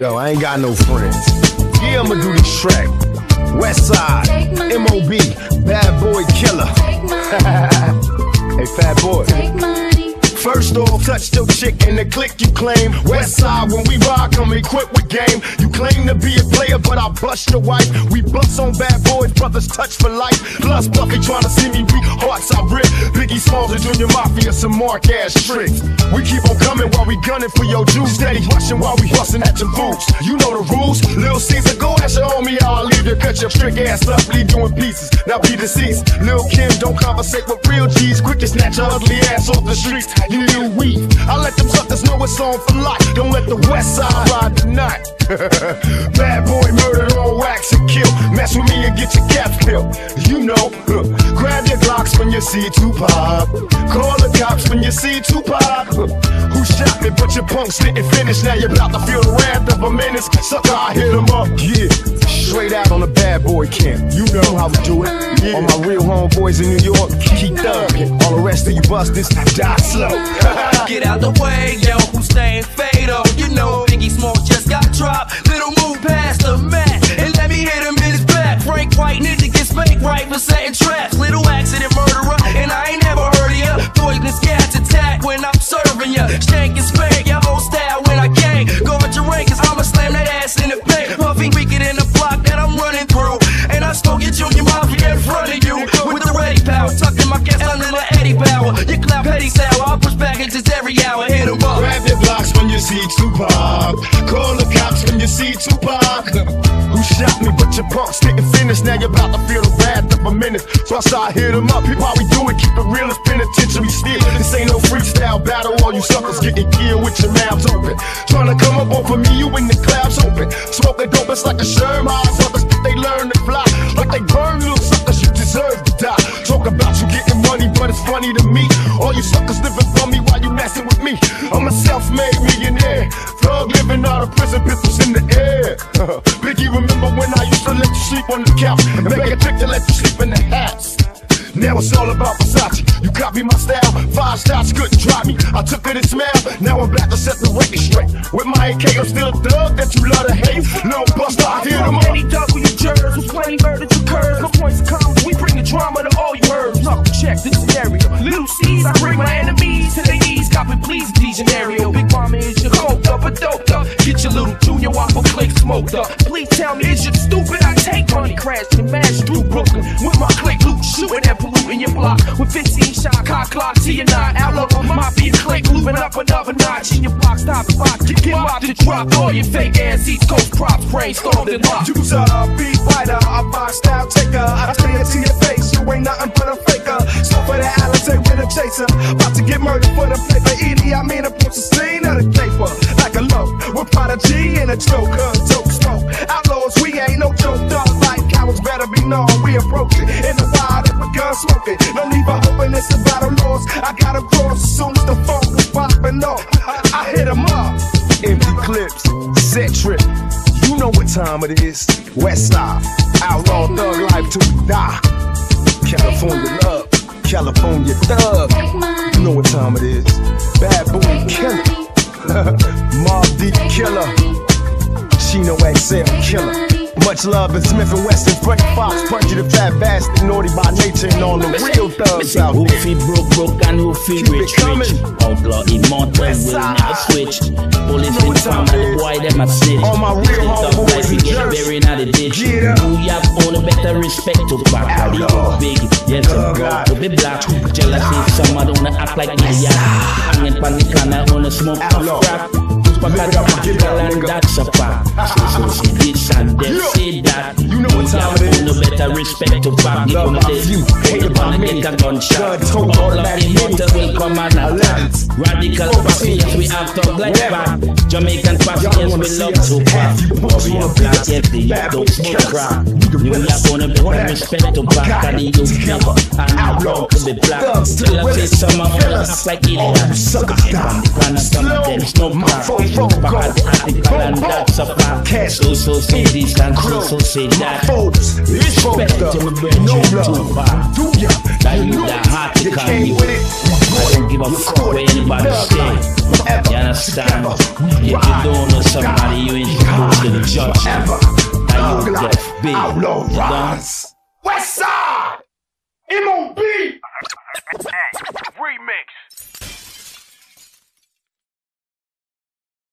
Yo, I ain't got no friends. Yeah, I'ma do this track. West Side, MOB, Bad Boy Killer. hey, Fat Boy. First off, touch your chick and the click you claim. West side, when we rock, I'm equipped with game. You claim to be a player, but I bust your wife. We bust on bad boys, brothers touch for life. Plus, Puffy trying to see me weak, hearts I rip. Biggie Smalls and Junior Mafia, some mark ass tricks. We keep on coming while we gunning for your juice. Steady rushing while we busting at your boots. You know the rules. Lil Cease, go ask your homie how I leave you. Cut your trick ass up, leave you in pieces. Now be deceased. Lil Kim, don't conversate with real G's. Quick to snatch your ugly ass off the streets. You new weed. I let them suckers know it's on for life. Don't let the west side ride the night. Bad boy murder on wax and kill. Mess with me and get your caps killed. You know, huh. grab your Glocks when you see Tupac. Call the cops when you see Tupac. Huh. Who shot me? But your punks didn't finish. Now you're about to feel the wrath of a menace. Sucker, I hit him up. Yeah, straight out on the bad boy camp. You know how we do it. Yeah. All my real homeboys in New York, keep thugging. All the rest of you busters, die slow. Get out the way, yo, who's staying fatal? You know Biggie Smalls just got dropped. Little move past the mat and let me hit him in his back. Frank White to get spanked right for setting traps. Little accident murderer, and I ain't never heard of ya. Poisonous gas attack when I'm serving ya. Shank spank Packages every hour. Hit 'em up. Grab your Glocks when you see Tupac. Call the cops when you see Tupac. Who shot me? But your punks didn't finish. Now you're about to feel the wrath of a minute. So I start hit 'em up. People, how we do it? Keep the realest penitentiary still. This ain't no freestyle battle. All you suckers getting killed with your mouths open. Trying to come up of me, you in the clouds open. Smoking dope, it's like a Sherm. Others they learn to fly. Like they burn little suckers, you deserve to die. Talk about you getting money, but it's funny to me. All you suckers living from me messing with me. I'm a self-made millionaire. Thug living out of prison, pistols in the air. Biggie, remember when I used to let you sleep on the couch and make a trick to let you sleep in the house? Now it's all about Versace. You copy my style, five shots couldn't drop me. I took it and smell. Now I'm back to set the record straight. With my AK, I'm still a thug that you love to hate. Little buster, I hit him up. Many W jurors whose plenty murders smoked up. Please tell me, is you stupid? I take money, crash and mash through Brooklyn. With my click, loot, shooting and polluting your block. With 15 shot, cock clock to your nine. On mafia click, moving up another notch in your box. Stop box, get, get mobbed and drop all your fake ass East Coast props, brainstormed and locked. Use a beat fighter, a box style taker. I stay into your face, you ain't nothing but a faker. So for the Alizé with a chaser. About to get murdered for the paper. Edie, I mean, approach the scene of the paper. Like a loaf with prodigy and a joker. Known. Approach it in the wild if a gun smoking. No need for hoping it's a battle lost. I got to cross as soon as the phone was popping off. I hit 'em up. Empty clips, set trip. You know what time it is. West side, outlaw thug life to die. California love, California thug. You know what time it is. Bad boy killer, Mobb Deep killer, Chino XL killer. Much love in Smith and Wesson, Freddie Fox, Punchy the Fat Bastard, Naughty by Nature, and all the real thugs out Who there. feel broke, broke, and who feel Keep rich, coming. rich. Outlaw, immortal, will never switch. Police in what farm, time and it the is. boy, them a snitch. All my real homeboys in get buried in the ditch. New York, own a better respect to back. Cali, Outlaw. big, yes, I'm Thug proud to be black. Jealousy, some I don't act like idiot. Hanging pan the corner, on a smoke Outlaw. Puff crack. Live it up and get Girl, up, and nigga. that's a fact. So, so, see this and them Yeah. say that. You know what time it is. Own a better respect to back. Give Love on my this. view, hate about Wanna me. get a gunshot. Gun All of automatic the motor will come and attack. Radical pacifists, we have to black back. Jamaican pacifists, we love to back. punks Warrior black, us. the youth don't smoke crack. We the New York gonna be respect to back. Got And the youth together. and Outlaw. outlaw to be black. Thugs to Till I say some of Killers. us like All idiots. die. From the corner, some of them My crack. phone Baka di article and that's a fact castle. So cities and so say that. Folders, it's respect no love. Do ya? Now you know heart to come. I don't give a fuck where anybody stay. You understand? If you don't know somebody, you ain't supposed to judge them. Now you deaf, big. Outlaw M.O.B. Remix.